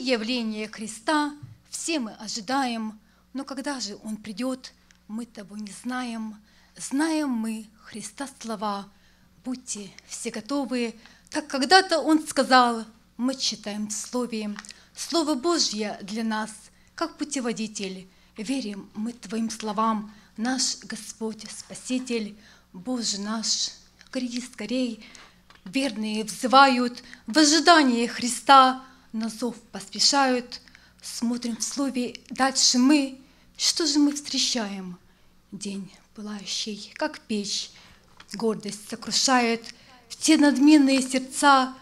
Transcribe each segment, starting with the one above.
явления Христа. Все мы ожидаем, но когда же Он придет, мы того не знаем. Знаем мы Христа слова, будьте все готовы, как когда-то Он сказал, мы читаем в Слове, Слово Божье для нас, как путеводитель. Верим мы Твоим словам, наш Господь, Спаситель, Боже наш, гряди скорей, верные взывают в ожидании Христа, на зов поспешают, смотрим в слове дальше мы, что же мы встречаем? День пылающий, как печь, гордость сокрушает, в те надменные сердца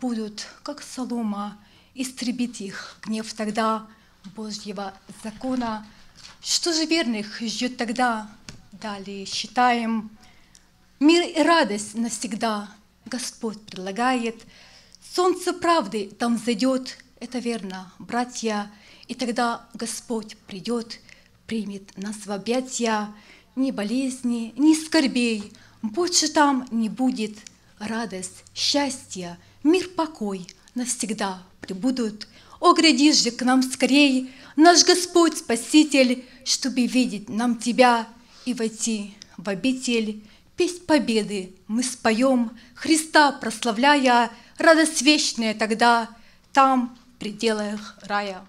будут, как солома, истребит их гнев тогда Божьего закона. Что же верных ждет тогда? Далее считаем. Мир и радость навсегда Господь предлагает. Солнце правды там зайдет, это верно, братья, и тогда Господь придет, примет нас в объятия, ни болезни, ни скорбей, больше там не будет радость, счастье, мир, покой навсегда прибудут. О, гряди же к нам скорей, наш Господь Спаситель, чтобы видеть нам Тебя и войти в обитель. Песнь победы мы споем, Христа прославляя, радость вечная тогда, там, в пределах рая.